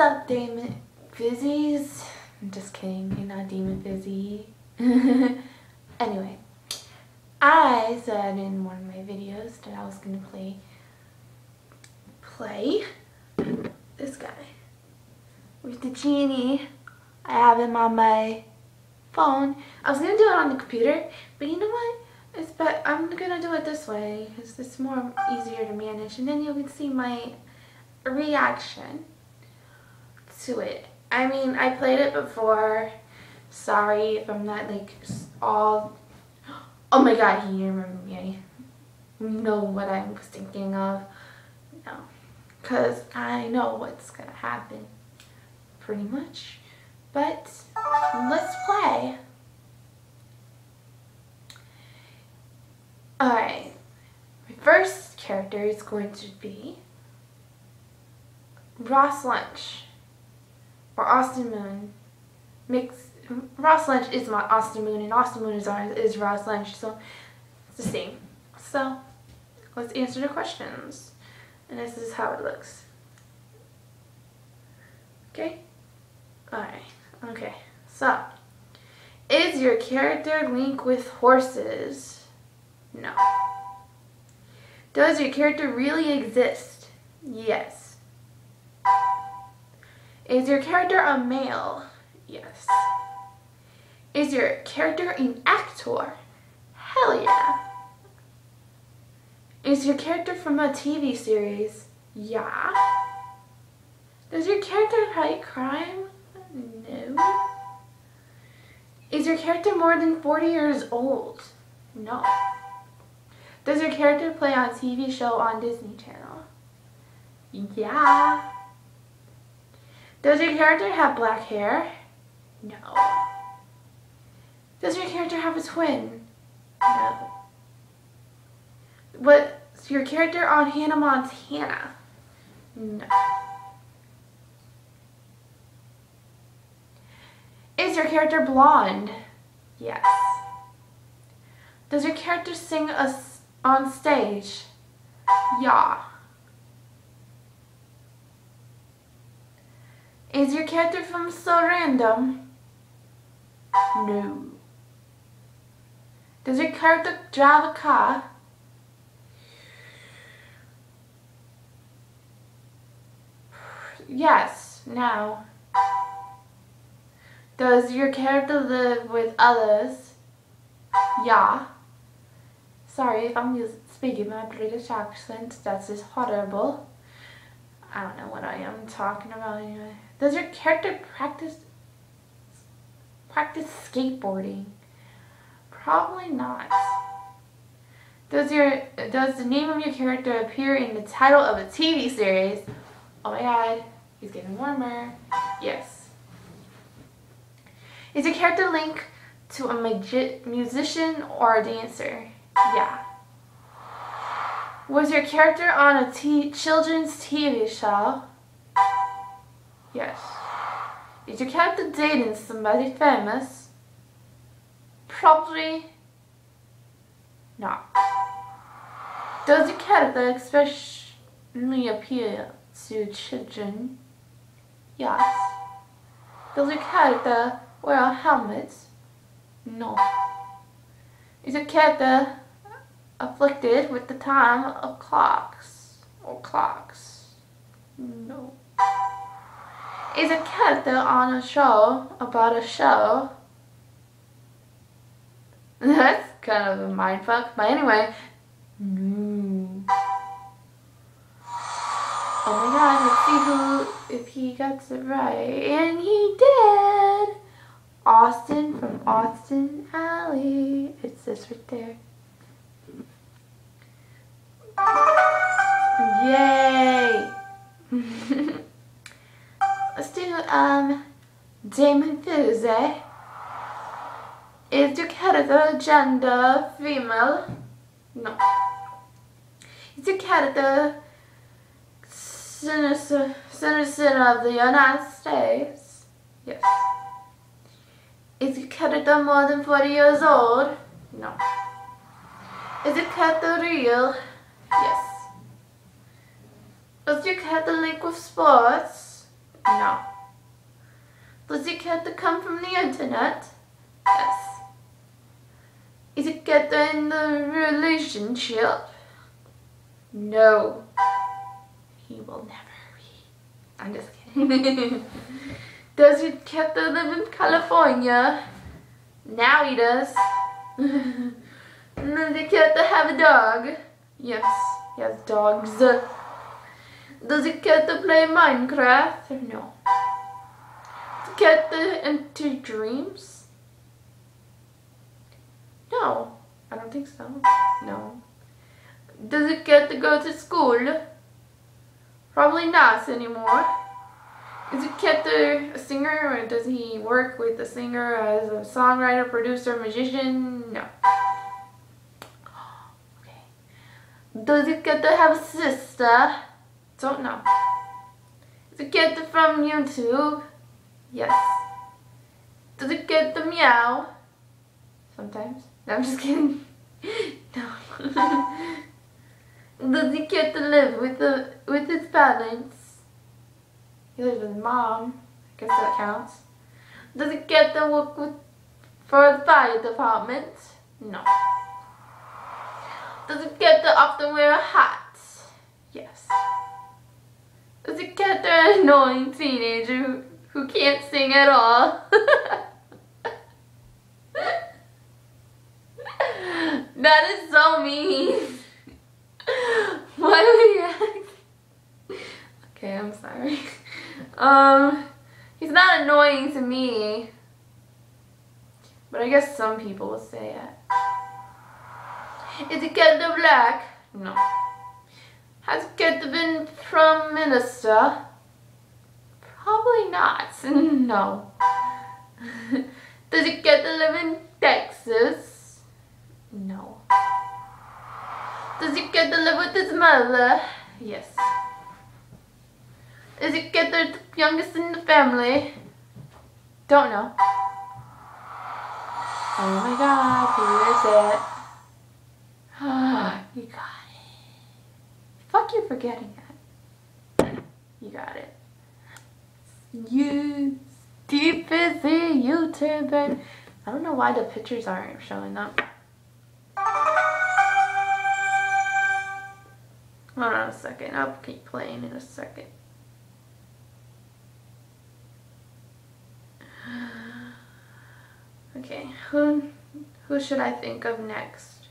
up, Demon Fizzies? I'm just kidding, you're not Demon Fizzy. anyway, I said in one of my videos that I was gonna play play this guy with the genie. I have him on my phone. I was gonna do it on the computer, but you know what? It's but I'm gonna do it this way because it's more easier to manage, and then you can see my reaction to it. I mean, I played it before. Sorry if I'm not like all. Oh my God, he remembered me. You know what I was thinking of. No, because I know what's gonna happen, pretty much. But let's play. Alright, my first character is going to be Ross Lynch or Austin Moon. Mix Ross Lynch is my Austin Moon and Austin Moon is, is Ross Lynch, so it's the same. So let's answer the questions. And this is how it looks. Okay? Alright, okay. So, is your character linked with horses? No. Does your character really exist? Yes. Is your character a male? Yes. Is your character an actor? Hell yeah. Is your character from a TV series? Yeah. Does your character fight crime? No. Is your character more than 40 years old? No. Does your character play on TV show on Disney Channel? Yeah. Does your character have black hair? No. Does your character have a twin? No. What's your character on Hannah Montana? No. Is your character blonde? Yes. Does your character sing a on stage? Yeah. Is your character from So Random? No. Does your character drive a car? Yes, now. Does your character live with others? Yeah. Sorry if I'm speaking my British accent. That's just horrible. I don't know what I am talking about anyway. Does your character practice practice skateboarding? Probably not. Does your does the name of your character appear in the title of a TV series? Oh my god, he's getting warmer. Yes. Is your character linked to a musician or a dancer? Yeah. Was your character on a t children's TV show? Yes. Did Is your character dating somebody famous? Probably not. Does your character especially appeal to children? Yes. Does your character wear a helmet? No. Is your character afflicted with the time of clocks or clocks. No. Is a character on a show about a show. That's kind of a mindfuck, but anyway. Oh my god, let's see who, if he gets it right. And he did! Austin from Austin Alley. It's this right there. Yay! Um Damon Fizzy. Is your character gender female? No. Is your character citizen, citizen of the United States? Yes. Is your character more than 40 years old? No. Is your character real? Yes. Does your cat link with sports? No. Does it get to come from the internet? Yes. Is it get in the relationship? No. He will never be. I'm just kidding. does it get to live in California? Now he does. does it get to have a dog? Yes, he has dogs. Does it get to play Minecraft? No. Get to into dreams? No, I don't think so. No. Does it get to go to school? Probably not anymore. Is it get a singer or does he work with a singer as a songwriter, producer, magician? No. Okay. Does it get to have a sister? Don't know. Does it get the from YouTube? Yes. Does it get the meow? Sometimes. No, I'm just kidding. no. Does he get to live with the with his parents? He lives with mom. I guess that counts. Does he get to work with for the fire department? No. Does it get to often wear a hat? Yes. Does it get the annoying teenager who, can't sing at all? that is so mean. Why would you ask? Okay, I'm sorry. Um, he's not annoying to me. But I guess some people will say it. Is it Kenta Black? No. Has Kenta been Prime Minister? Probably not. No. Does it get to live in Texas? No. Does it get to live with his mother? Yes. Is it get the youngest in the family? Don't know. Oh my god, who is it? You got it. Fuck you for getting it. You got it. You DeeFizzy YouTuber. I don't know why the pictures aren't showing up. Hold on a second. I'll keep playing in a second. Okay, who who should I think of next?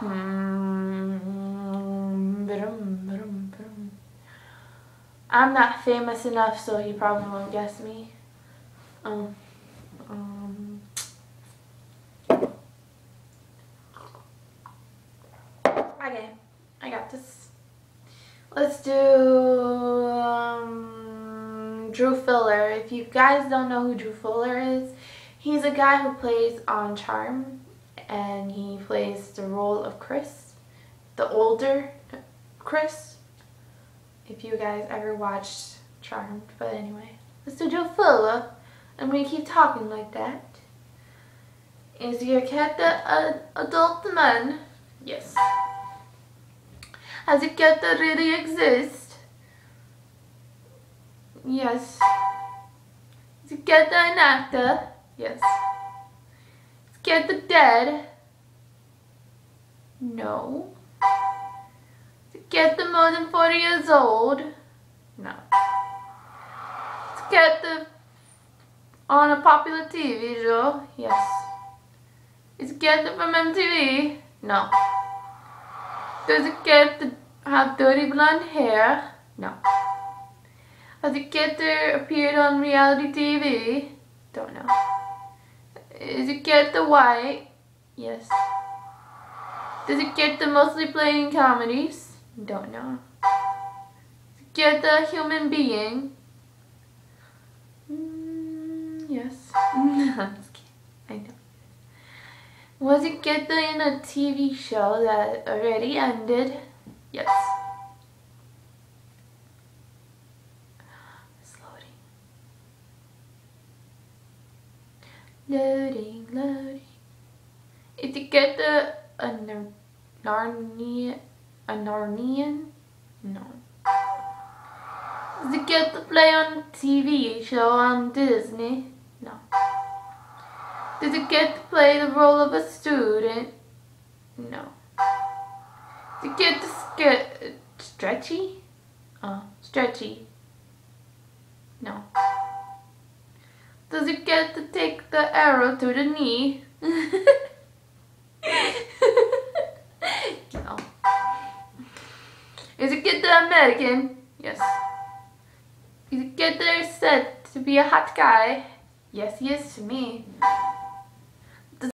Hmm. I'm not famous enough, so you probably won't guess me. Um. Um. Okay, I got this. Let's do um, Drew Fuller. If you guys don't know who Drew Fuller is, he's a guy who plays on Charm and he plays the role of Chris, the older Chris. If you guys ever watched Charmed, but anyway, do Drew Fuller. I'm gonna keep talking like that. Is your cat the uh, adult man? Yes. Has a cat that really exists? Yes. Is a cat an actor? Yes. Is cat the dead? No. Is a the more than 40 years old? No. A cat the on a popular TV show? Yes. Is it cat from MTV? No. Does it get to have dirty blonde hair? No. Has it get to appear on reality TV? Don't know. Is it get the white? Yes. Does it get to mostly playing comedies? Don't know. Get the human being? Mm, yes. I'm just kidding. I know. Was it good in a TV show that already ended? Yes. It's loading. Loading, loading. Is it get the uh, Narnia, a Narnian? No. Does it get to play on TV show on Disney? No. Does it get to play the role of a student? No. Does it get to stretchy? Uh, stretchy. No. Does it get to take the arrow to the knee? American? Yes. It get there said to be a hot guy? Yes, he is to me.